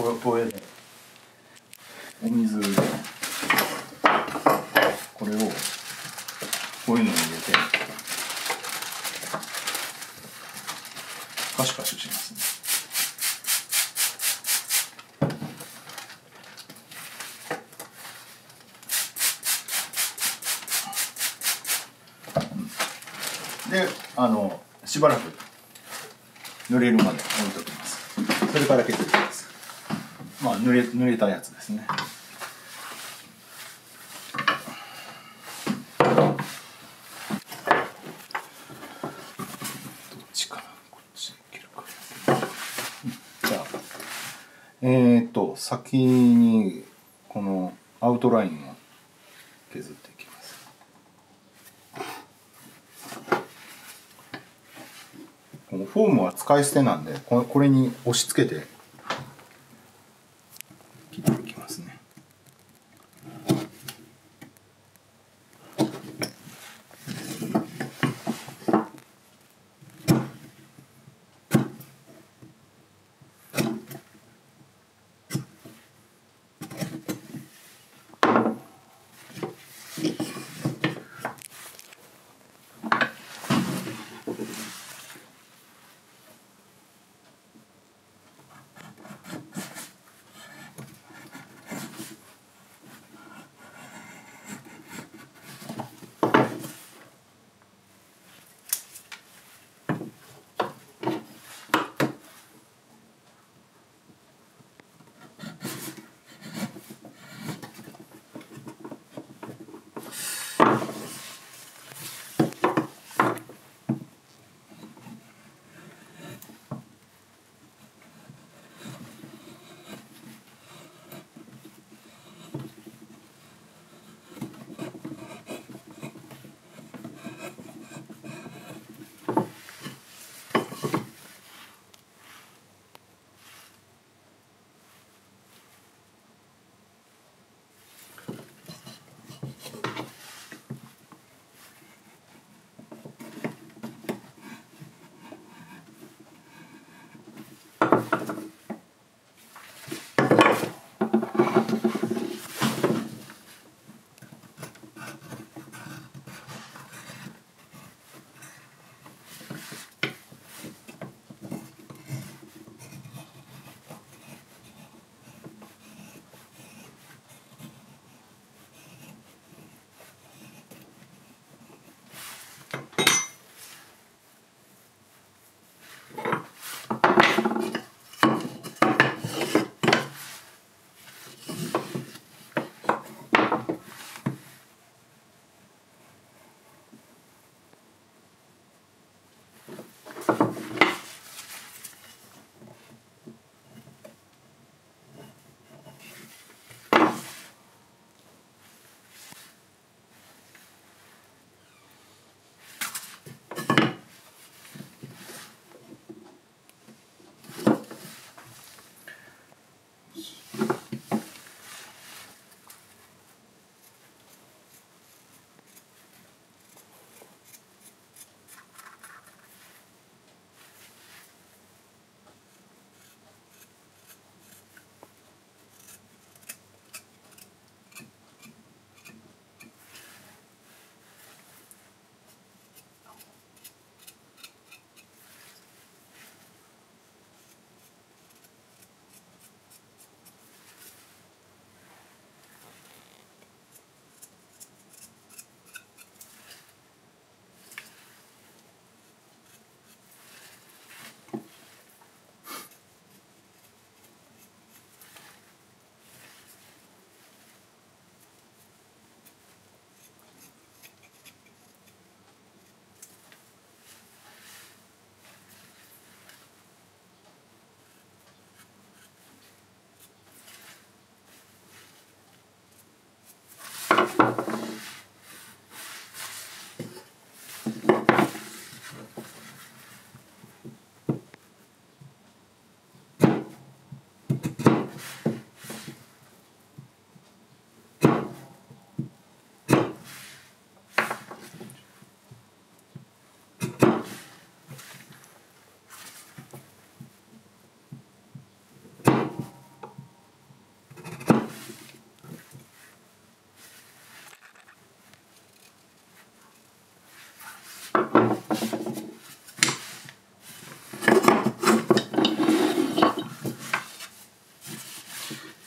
ここれで。お水。これをこういうのに入れて。カシカシしますね。であのしばらく濡れるまで置いときます。それから削りますまあ濡れ濡れたやつですね。どっちかなこっちいけるか。じゃあえー、っと先にこのアウトラインを削っていきます。このフォームは使い捨てなんでこれに押し付けて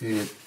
Yeah.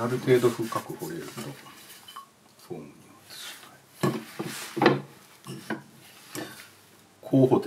ある程度深く掘れるとフォームに移したい候補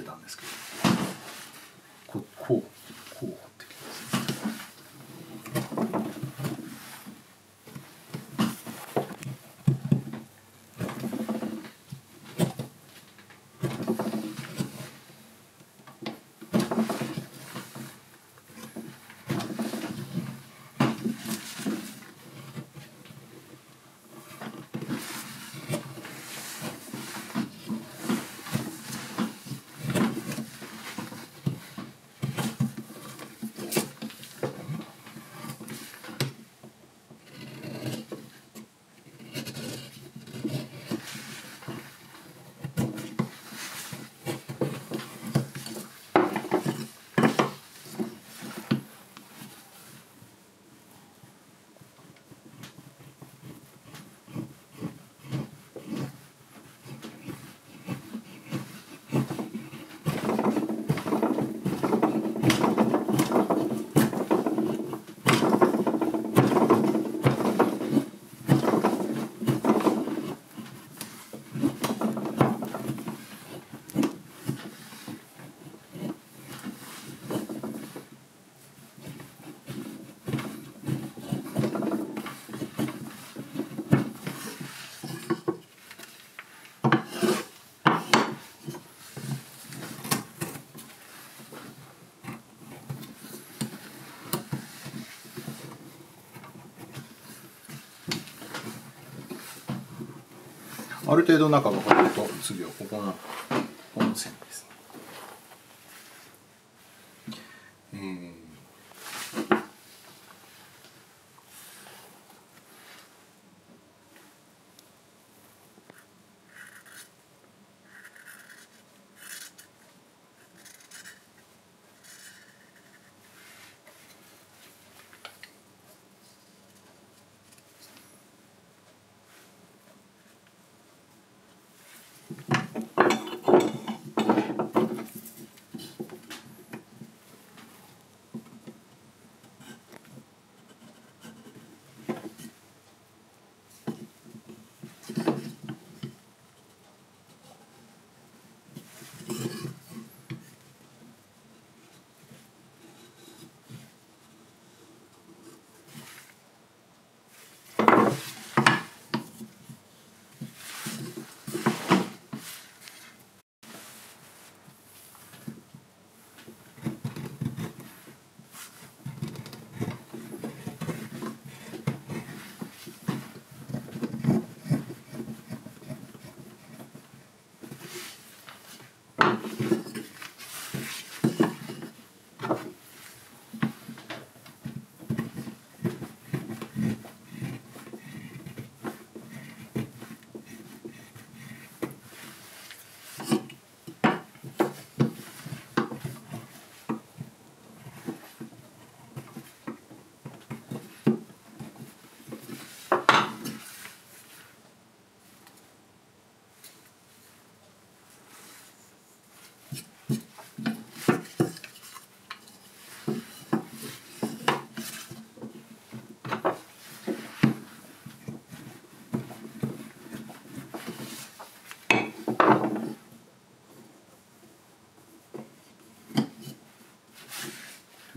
る程度中が掘ると次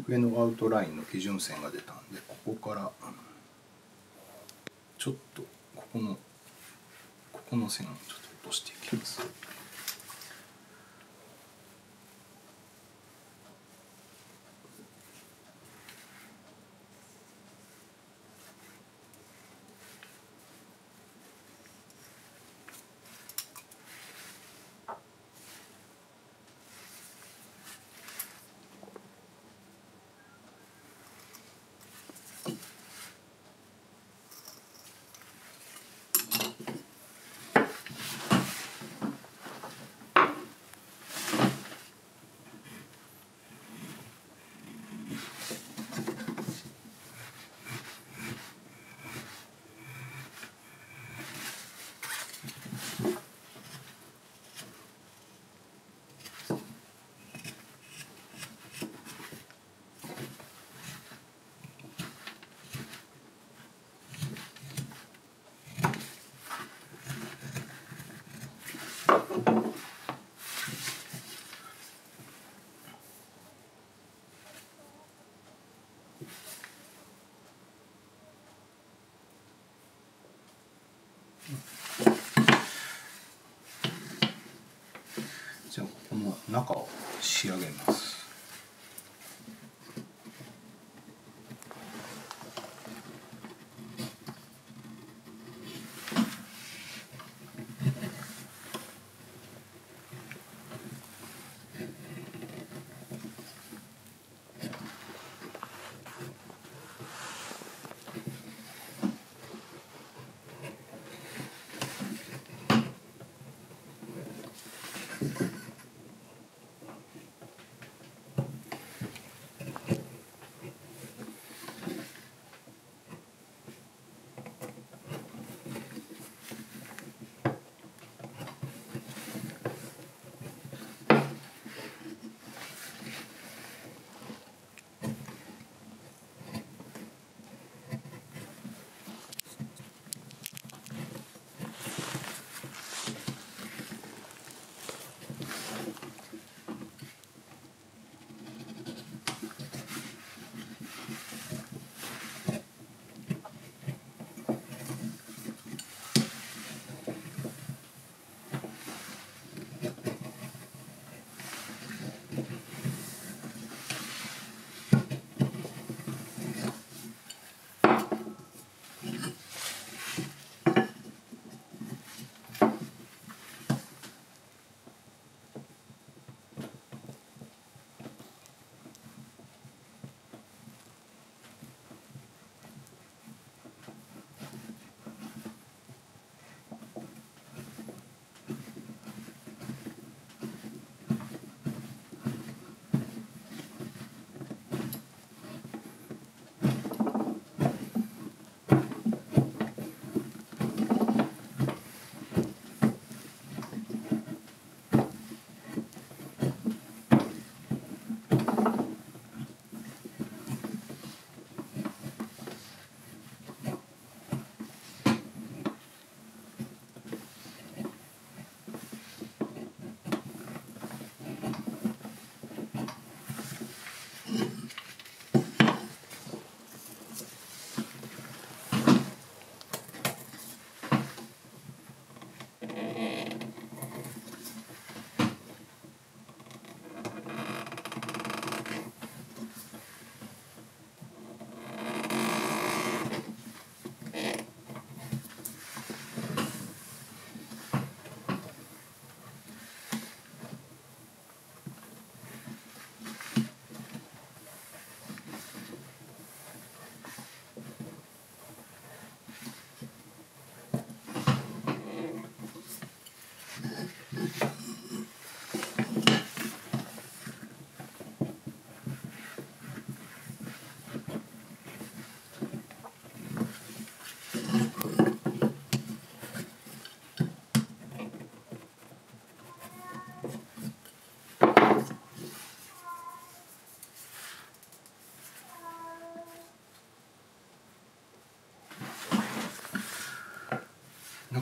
上のアウトラインの基準線が出たんでここからちょっとここのここの線をちょっと落としていきます。じゃあここの中を仕上げます。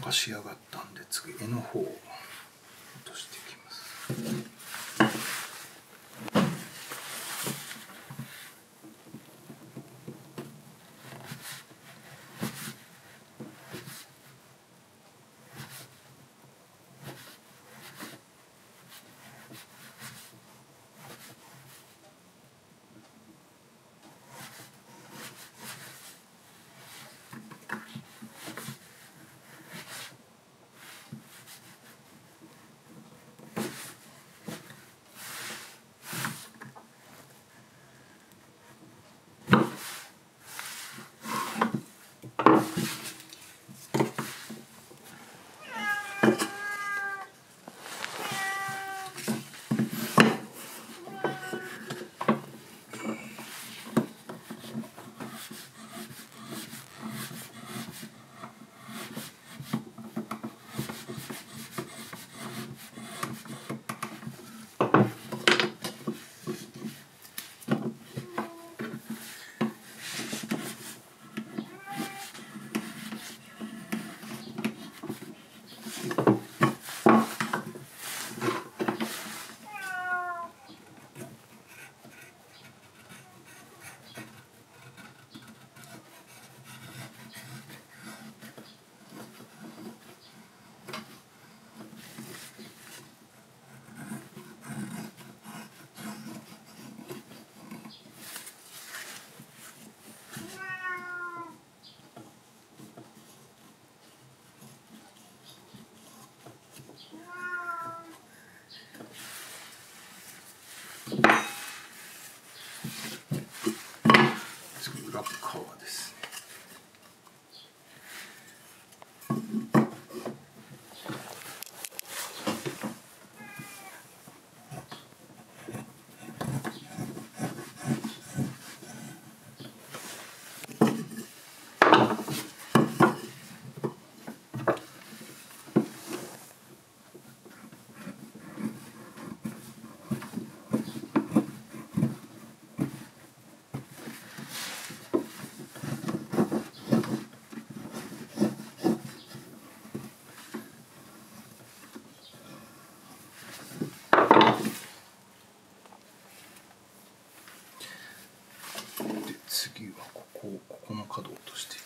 中仕上がったんで次絵の方を。次はここここの角を落として。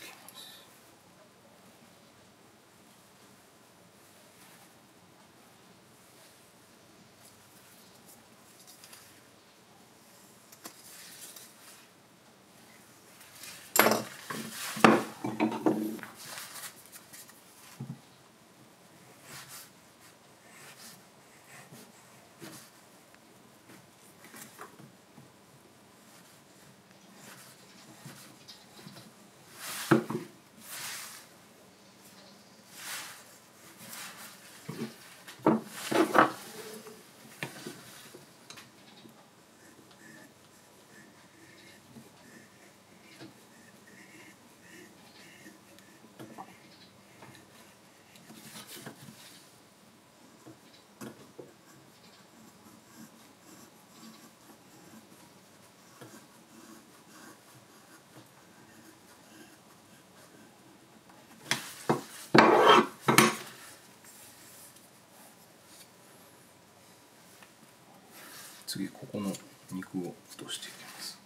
次ここの肉を落としていきます。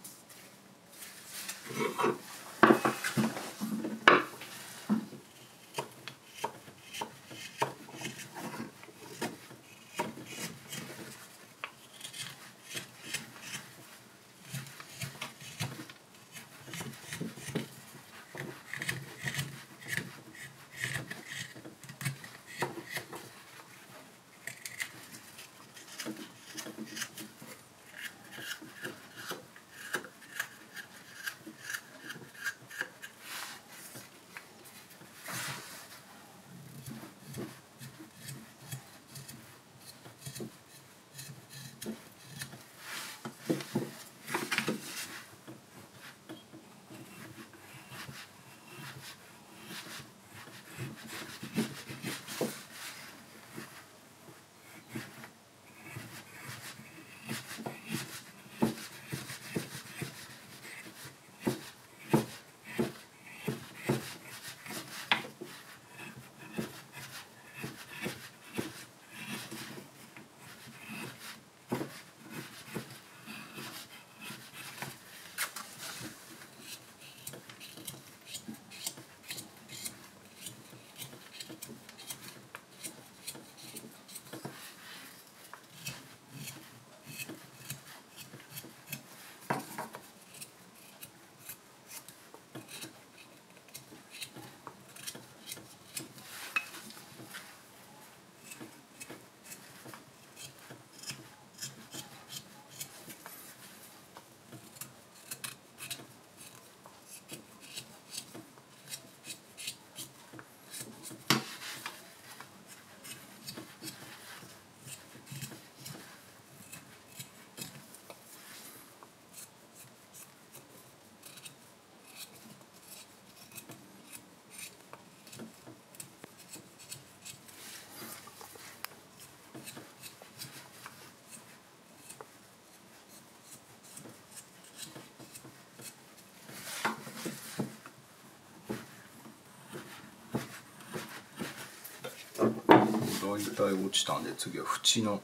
大体落ちたんで次は縁の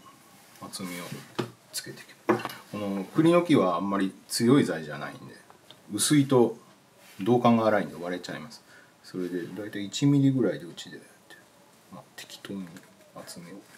厚みをつけていきますこの栗の木はあんまり強い材じゃないんで薄いと銅管が粗いんで割れちゃいますそれで大体1ミリぐらいでうちで、まあ、適当に厚みを。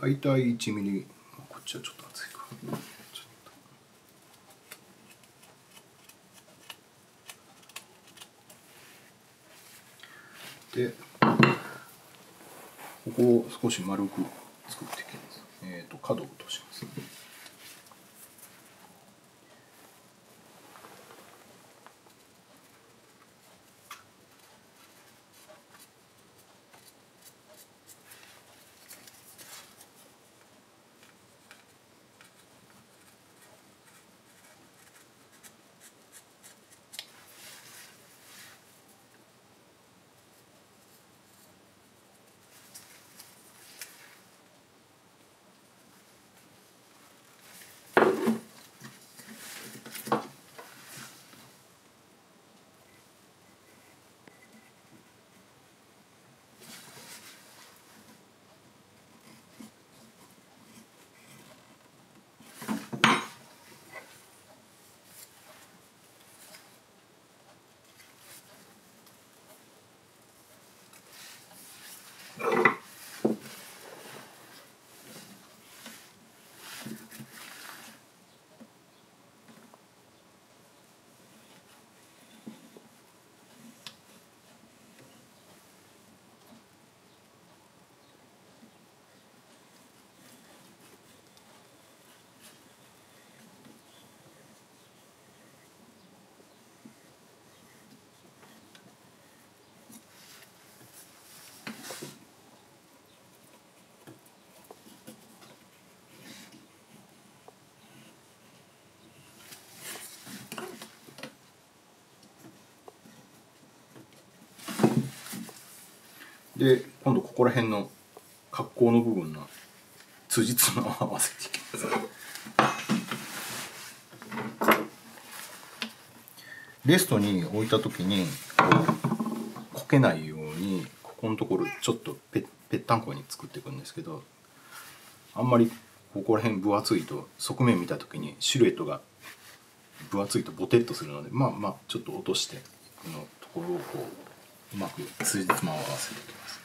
大体1ミリ。こっちはちょっと厚いか。ちょっと。でここを少し丸く作っていきます。えっ、ー、と角を落とします。で今度ここら辺の格好の部分の辻褄を合わせていきますレストに置いた時にこけないようにここのところちょっとぺぺったんこに作っていくんですけどあんまりここら辺分厚いと側面見た時にシルエットが分厚いとボテッとするのでまあまあちょっと落としてこのところをこううまく辻褄を合わせていきます。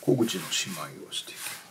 小口の姉妹をしていきます。